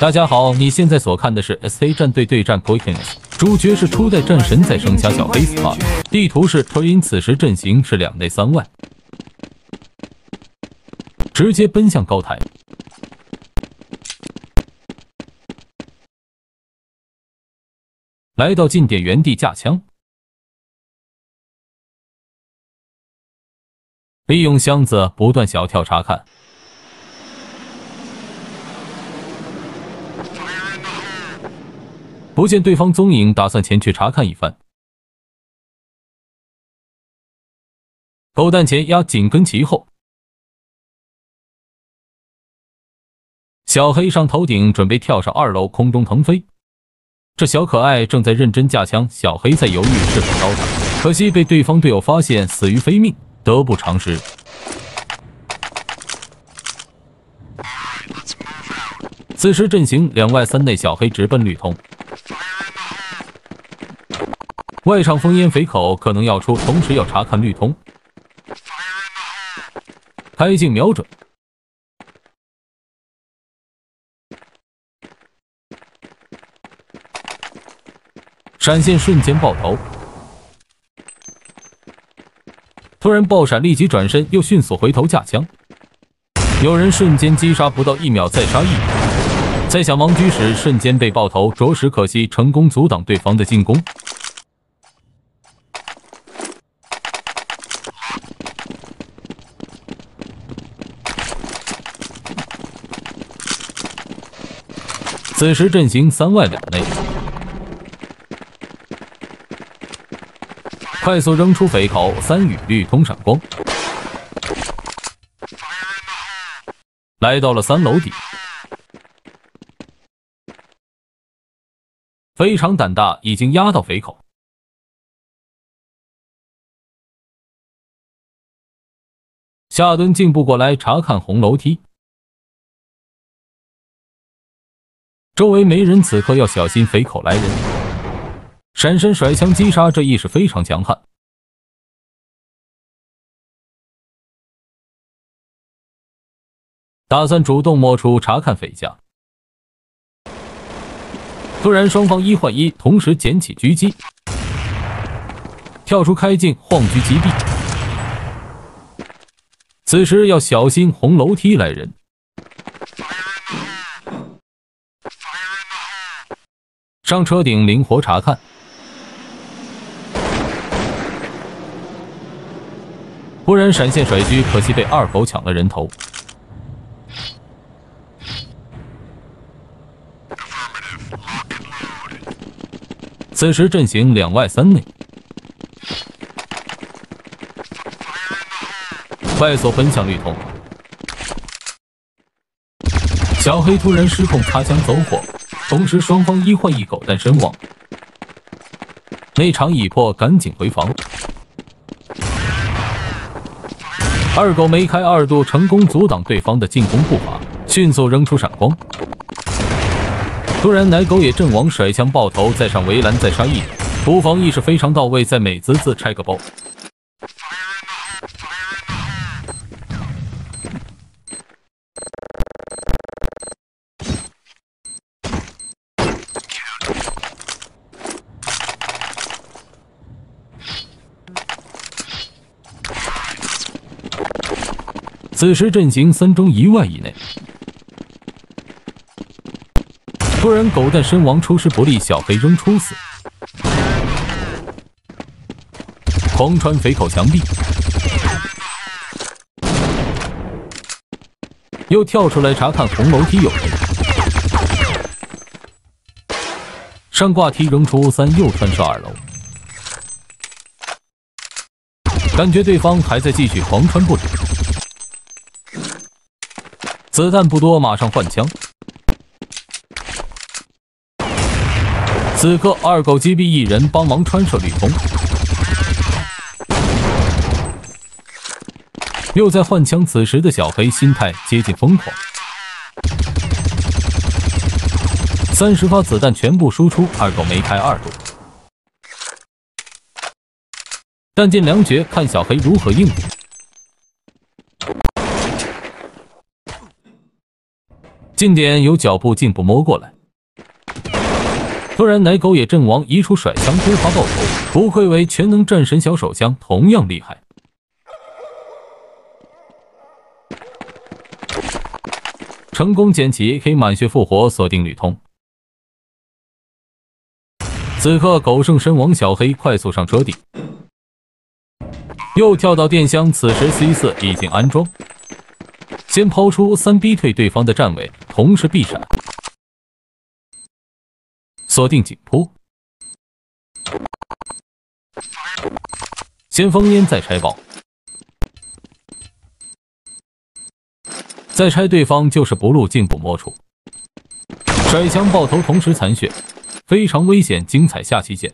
大家好，你现在所看的是 SA 战队对战 Quickness，主角是初代战神再生侠小黑 Spa，地图是 Train，此时阵型是两内三外，直接奔向高台。来到近点原地架枪，利用箱子不断小跳查看。不见对方踪影，打算前去查看一番。狗蛋前压紧跟其后，小黑上头顶准备跳上二楼，空中腾飞。这小可爱正在认真架枪，小黑在犹豫是否招他，可惜被对方队友发现，死于非命，得不偿失。此时阵型两外三内，小黑直奔绿通。外场烽烟匪口可能要出，同时要查看绿通，开镜瞄准，闪现瞬间爆头，突然爆闪，立即转身，又迅速回头架枪，有人瞬间击杀，不到一秒再杀一人，在想王狙时瞬间被爆头，着实可惜，成功阻挡对方的进攻。此时阵型三外两内，快速扔出匪口，三羽绿通闪光，来到了三楼底，非常胆大，已经压到匪口，下蹲进步过来查看红楼梯。周围没人，此刻要小心匪口来人。闪身甩枪击杀，这意识非常强悍。打算主动摸出查看匪家，突然双方一换一，同时捡起狙击，跳出开镜晃狙击毙。此时要小心红楼梯来人。上车顶灵活查看，忽然闪现甩狙，可惜被二狗抢了人头。此时阵型两外三内，快速奔向绿通，小黑突然失控擦枪走火。同时，双方一换一狗蛋身亡，内场已破，赶紧回防。二狗梅开二度，成功阻挡对方的进攻步伐，迅速扔出闪光。突然，奶狗也阵亡，甩枪爆头，再上围栏再杀一人，突防意识非常到位，再美滋滋拆个包。此时阵型三中一外以内，突然狗蛋身亡，出师不利，小黑扔出死，狂穿匪口墙壁，又跳出来查看红楼梯有人，上挂梯扔出三，又穿上二楼，感觉对方还在继续狂穿不止。子弹不多，马上换枪。此刻二狗击毙一人，帮忙穿射绿通，又在换枪。此时的小黑心态接近疯狂，三十发子弹全部输出，二狗梅开二度。弹尽粮绝，看小黑如何应对。近点有脚步进步摸过来。突然，奶狗野阵亡一出甩枪突发爆头，不愧为全能战神小手枪，同样厉害。成功捡起，可以满血复活，锁定吕通。此刻，狗剩身亡，小黑快速上车顶，又跳到电箱。此时，C 四已经安装，先抛出三逼退对方的站位，同时避闪，锁定井铺，先封烟，再拆爆，再拆对方就是不露进不摸出，甩枪爆头，同时残血。非常危险，精彩，下期见。